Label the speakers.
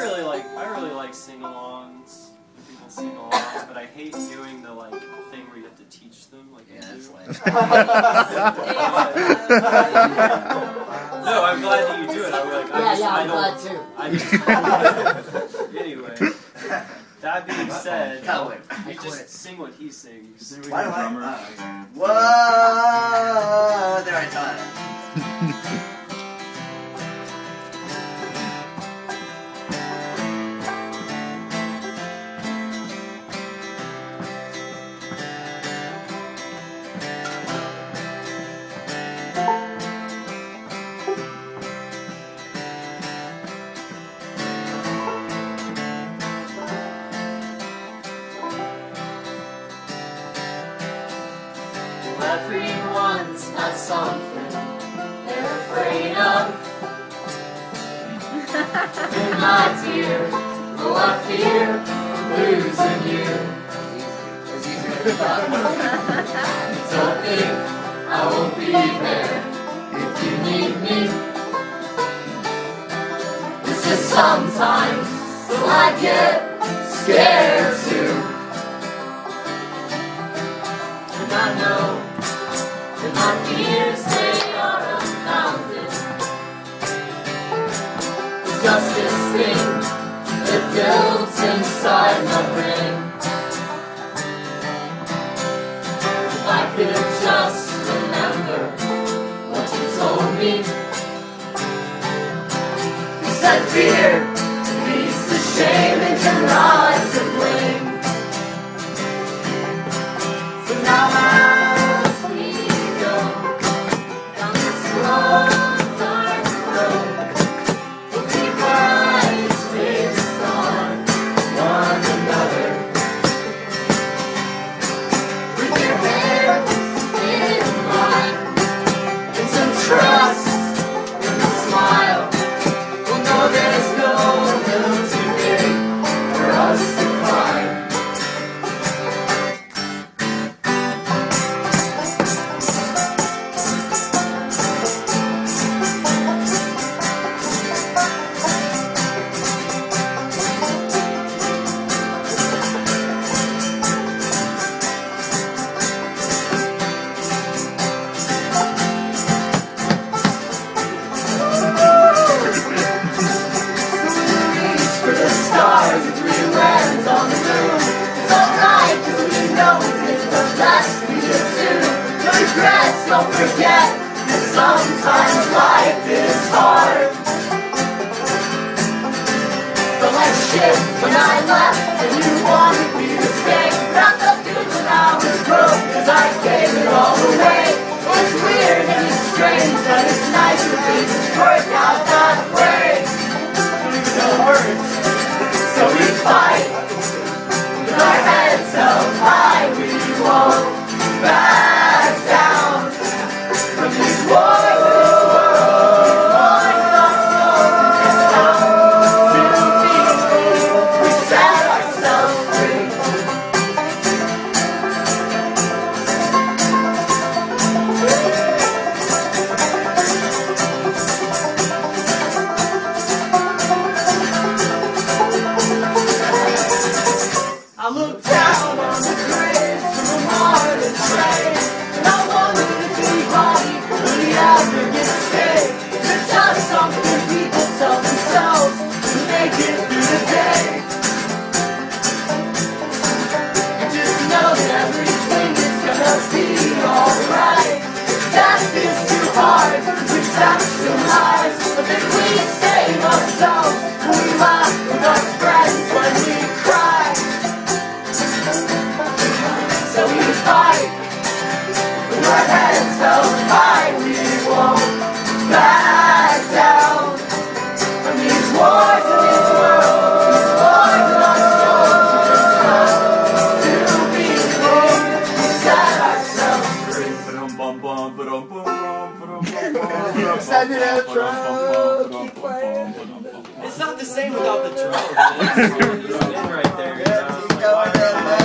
Speaker 1: really like I really like sing-alongs. People sing along, but I hate doing the like thing where you have to teach them. Like
Speaker 2: yeah, that's lame.
Speaker 1: no, I'm glad that you do it. I like. I'm
Speaker 3: yeah,
Speaker 1: just,
Speaker 3: yeah, I'm glad too.
Speaker 1: Anyway. That being said,
Speaker 2: no,
Speaker 1: you just sing what he sings.
Speaker 2: Why do I? Whoa! There I thought.
Speaker 3: Everyone's got something they're afraid of. You're not I fear I'm losing you. Don't think I won't be there if you need me. This is sometimes so I get scared too. And I know a fear, peace, the shame, and can. don't forget that sometimes life It's
Speaker 1: not the same without the drums. right there.